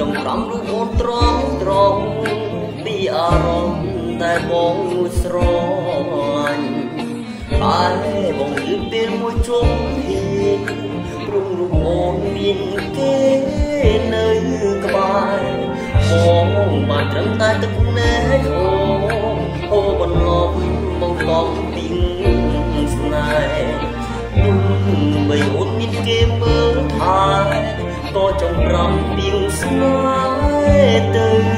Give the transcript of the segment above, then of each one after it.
ចម្រាំរូបអូនត្រង់ត្រង់ពីអារម្មណ៍តែបងស្រឡាញ់តែបងយឺតពេលមួយជុំពីព្រមរូបអូនមានគេនៅ រាំពីងស្នេហ៍ទៅ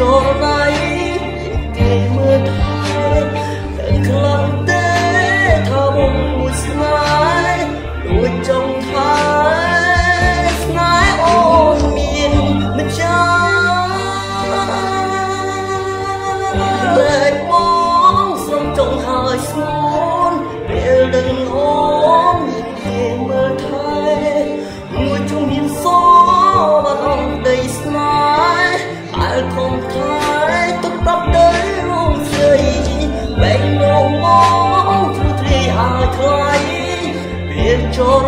តែខ្លាំងទេថាមកមួយស្នេហ៍ដូចចង់ថែស្នេហ៍អូនមានម្ចាស់លែកមកសុំចង់ហើយស្ងួនពេលដឹងអូនគេមើលថែមួយជុំមានសបានអងដីស្នេហ៍ដែលខំ خواهی بیر چور